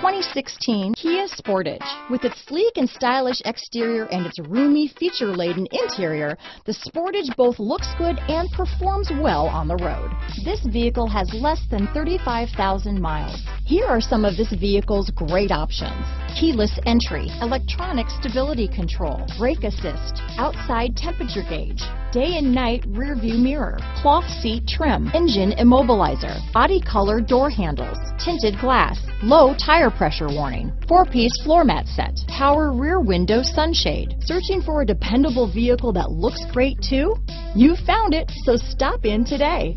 2016 Kia Sportage. With its sleek and stylish exterior and its roomy, feature-laden interior, the Sportage both looks good and performs well on the road. This vehicle has less than 35,000 miles. Here are some of this vehicle's great options. Keyless entry, electronic stability control, brake assist, outside temperature gauge, day and night rear view mirror, cloth seat trim, engine immobilizer, body color door handles, tinted glass, low tire pressure warning, four-piece floor mat set, power rear window sunshade. Searching for a dependable vehicle that looks great too? You found it, so stop in today.